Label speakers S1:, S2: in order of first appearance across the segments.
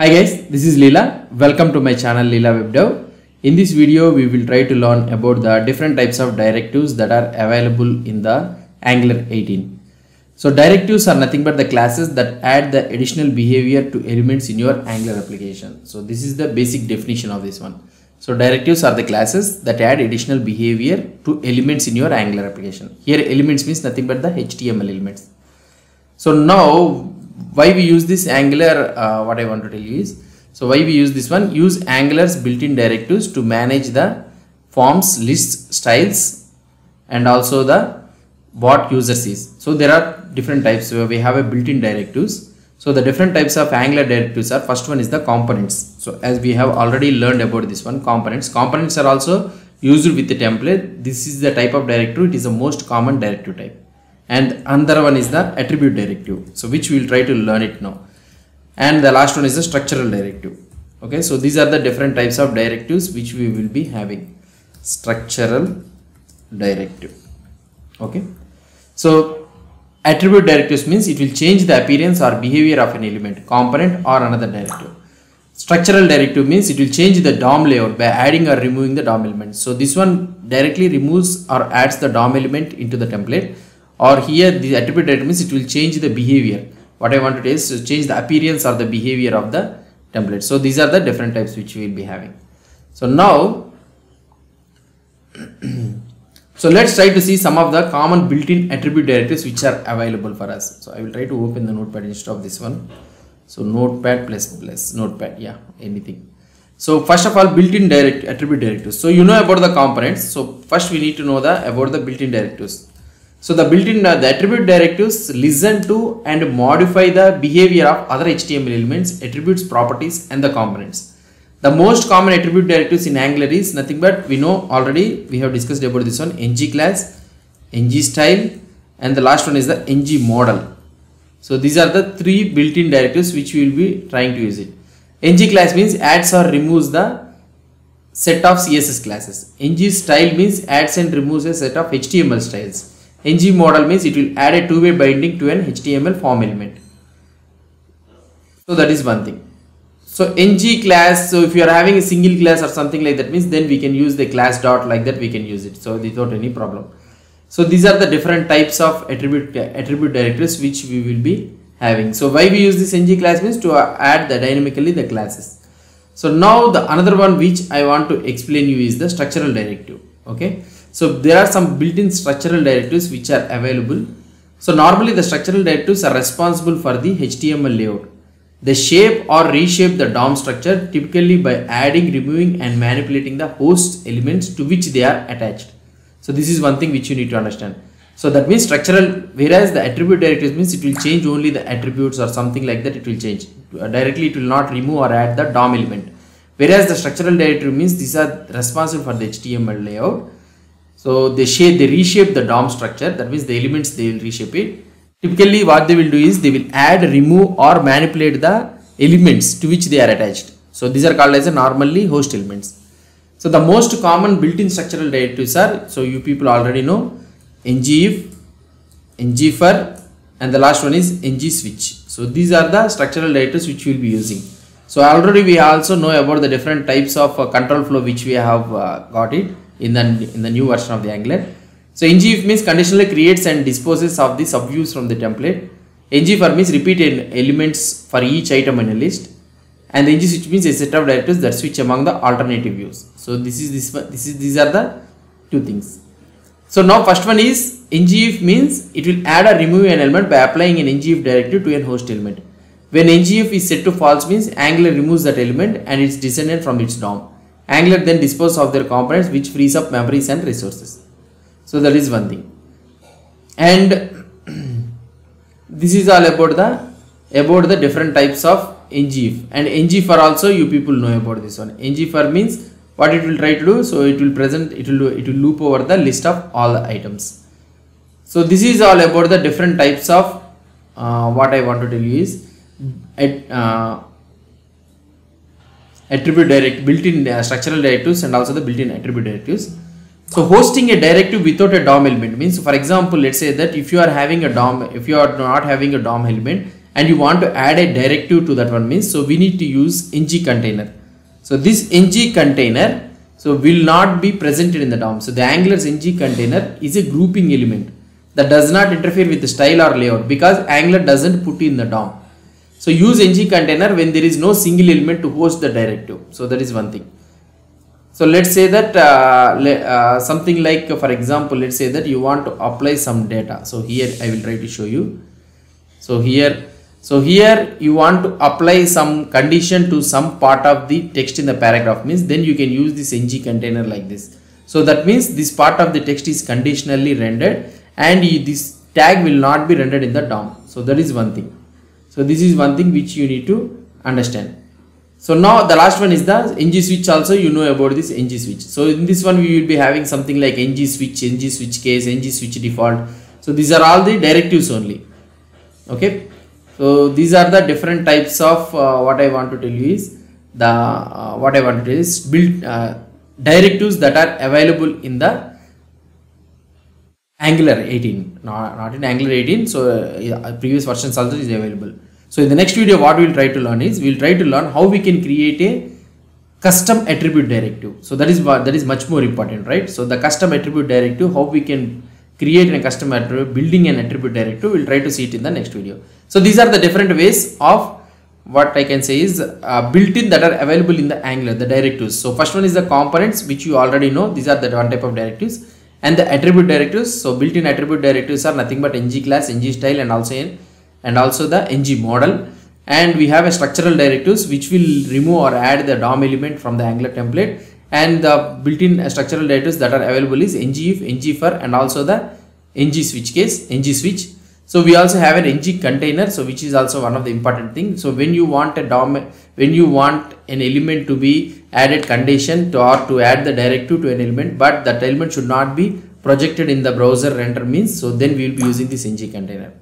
S1: Hi guys, this is Leela. Welcome to my channel Leela Web Dev. In this video, we will try to learn about the different types of directives that are available in the Angular 18. So directives are nothing but the classes that add the additional behavior to elements in your Angular application. So this is the basic definition of this one. So directives are the classes that add additional behavior to elements in your Angular application. Here elements means nothing but the HTML elements. So now why we use this Angular, uh, what I want to tell you is, so why we use this one, use Angular's built-in directives to manage the forms, lists, styles and also the what user sees. So there are different types where we have a built-in directives. So the different types of Angular directives are first one is the components. So as we have already learned about this one components. Components are also used with the template. This is the type of directive. It is the most common directive type. And another one is the attribute directive. So which we will try to learn it now. And the last one is the structural directive. Okay. So these are the different types of directives which we will be having. Structural directive. Okay. So attribute directives means it will change the appearance or behavior of an element, component or another directive. Structural directive means it will change the DOM layout by adding or removing the DOM element. So this one directly removes or adds the DOM element into the template or here the attribute directive means it will change the behavior. What I want to do is to change the appearance or the behavior of the template. So these are the different types which we will be having. So now so let's try to see some of the common built-in attribute directives which are available for us. So I will try to open the notepad instead of this one. So notepad plus plus notepad, yeah, anything. So first of all, built-in direct attribute directives. So you know about the components. So first we need to know the about the built-in directives. So the built-in uh, the attribute directives listen to and modify the behavior of other HTML elements, attributes, properties, and the components. The most common attribute directives in Angular is nothing but we know already we have discussed about this one ng class, ng style and the last one is the ng model. So these are the three built-in directives which we will be trying to use it. ng class means adds or removes the set of CSS classes. ng style means adds and removes a set of HTML styles. Ng model means it will add a two-way binding to an HTML form element. So that is one thing. So ng class, so if you are having a single class or something like that means then we can use the class dot like that we can use it. So without any problem. So these are the different types of attribute attribute directives which we will be having. So why we use this ng class means to add the dynamically the classes. So now the another one which I want to explain you is the structural directive. Okay. So there are some built-in structural directives which are available. So normally the structural directives are responsible for the HTML layout. They shape or reshape the DOM structure typically by adding, removing and manipulating the host elements to which they are attached. So this is one thing which you need to understand. So that means structural whereas the attribute directives means it will change only the attributes or something like that it will change. Uh, directly it will not remove or add the DOM element. Whereas the structural directive means these are responsible for the HTML layout. So they shape, they reshape the DOM structure. That means the elements they will reshape it. Typically what they will do is they will add, remove or manipulate the elements to which they are attached. So these are called as normally host elements. So the most common built-in structural directives are, so you people already know ngif, ngfor and the last one is ng switch. So these are the structural directives which we will be using. So already we also know about the different types of uh, control flow which we have uh, got it in the in the new version of the Angular. So ngif means conditionally creates and disposes of the subviews from the template. ngfor means repeated elements for each item in a list. And the ng switch means a set of directives that switch among the alternative views. So this is this this is these are the two things. So now first one is ngif means it will add or remove an element by applying an ngif directive to an host element. When ngif is set to false means Angular removes that element and its descendant from its DOM. Angular then disposes of their components which frees up memories and resources. So that is one thing. And this is all about the about the different types of ngif and ngfor also you people know about this one. ngfor means what it will try to do so it will present it will do, it will loop over the list of all the items. So this is all about the different types of uh, what I want to tell you is at, uh, attribute direct built-in uh, structural directives and also the built-in attribute directives. So hosting a directive without a DOM element means for example let's say that if you are having a DOM if you are not having a DOM element and you want to add a directive to that one means so we need to use ng container. So this ng container so will not be presented in the DOM. So the angular's ng container is a grouping element that does not interfere with the style or layout because angular doesn't put in the DOM so use ng container when there is no single element to host the directive. So that is one thing. So let's say that uh, le- uh, something like for example let's say that you want to apply some data. So here i will try to show you. So here so here you want to apply some condition to some part of the text in the paragraph means then you can use this ng container like this. So that means this part of the text is conditionally rendered and this tag will not be rendered in the DOM. So that is one thing so this is one thing which you need to understand. So now the last one is the ng switch also you know about this ng switch. So in this one we will be having something like ng switch ng switch case ng switch default. So these are all the directives only. Okay? So these are the different types of uh, what i want to tell you is the uh, what i want to tell is build uh, directives that are available in the angular 18 not, not in angular 18 so uh, yeah, previous versions also is available. So in the next video what we will try to learn is we will try to learn how we can create a custom attribute directive. So that is that is much more important right? So the custom attribute directive how we can create a custom attribute building an attribute directive we'll try to see it in the next video. So these are the different ways of what i can say is uh, built in that are available in the angular the directives. So first one is the components which you already know. These are the one type of directives and the attribute directives so built-in attribute directives are nothing but ng class ng style and also in and also the ng model and we have a structural directives which will remove or add the DOM element from the Angular template and the built-in structural directives that are available is ng if, ng for and also the ng switch case, ng switch. So we also have an ng container so which is also one of the important thing. So when you want a DOM, when you want an element to be added condition to or to add the directive to an element but that element should not be projected in the browser render means so then we will be using this ng container.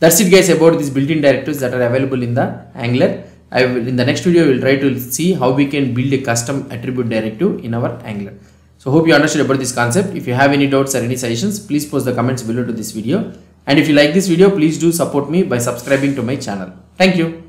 S1: That's it guys about these built-in directives that are available in the Angular. I will in the next video we will try to see how we can build a custom attribute directive in our Angular. So hope you understood about this concept. If you have any doubts or any suggestions, please post the comments below to this video. And if you like this video, please do support me by subscribing to my channel. Thank you.